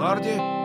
Ларди.